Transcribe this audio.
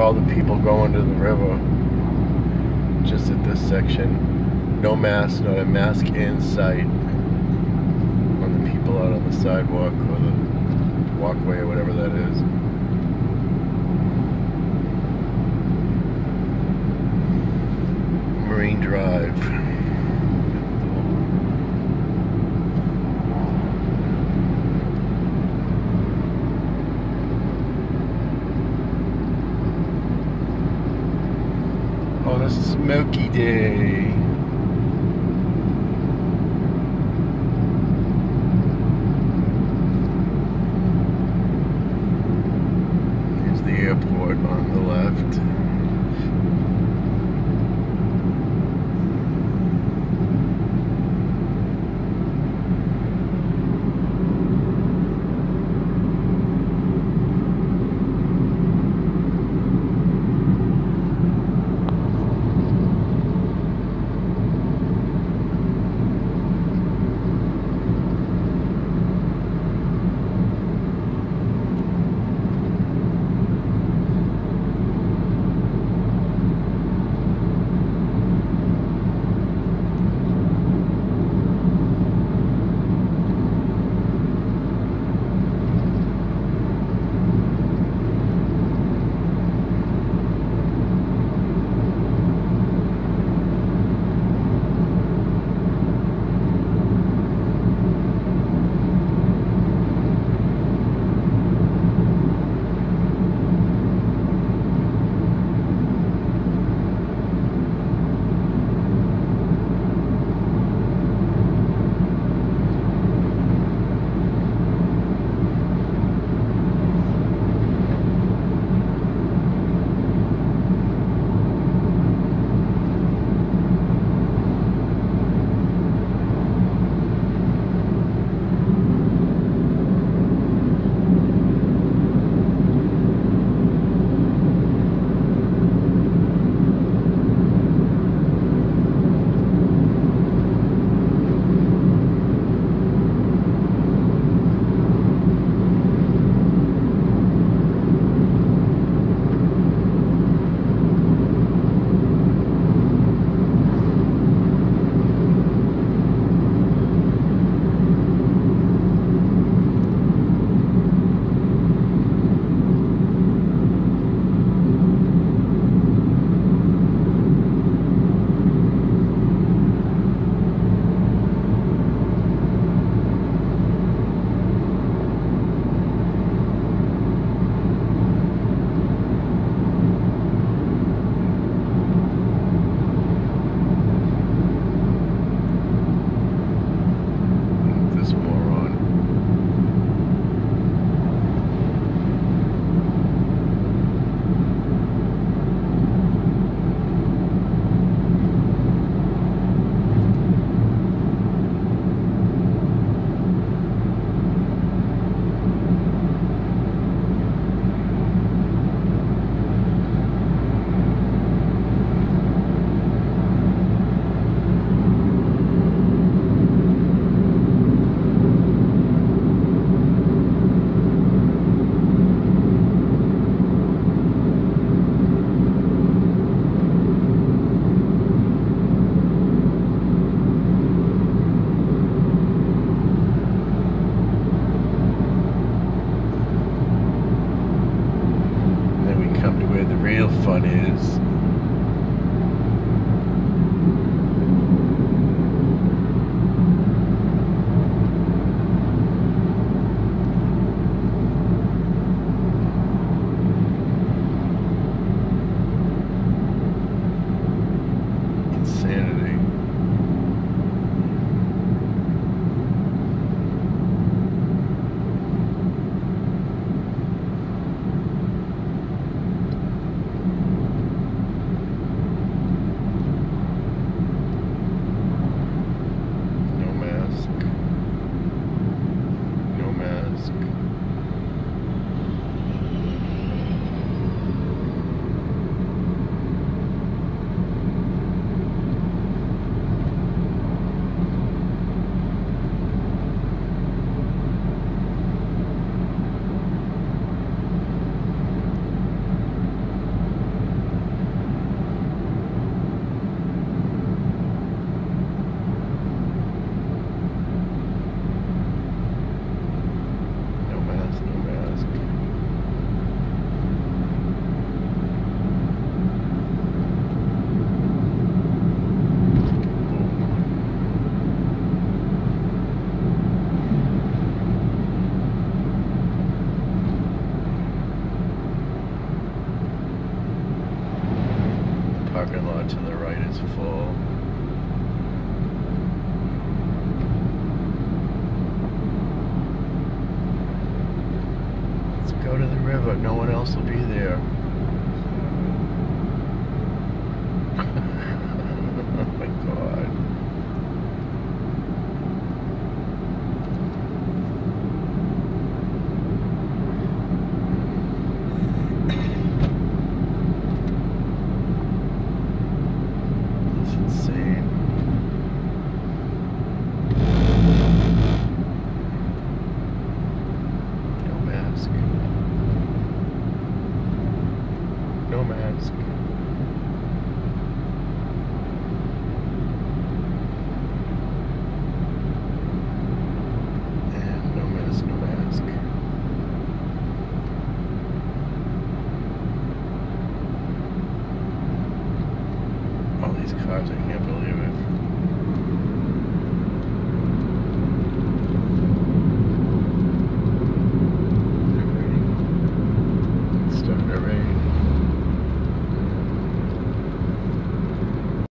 all the people going to the river. Just at this section. No mask, not a mask in sight. On the people out on the sidewalk or the walkway or whatever that is. Marine Drive. On a smoky day. Is. Lot to the right is full. Let's go to the river. No one else will be there. mask. No mask.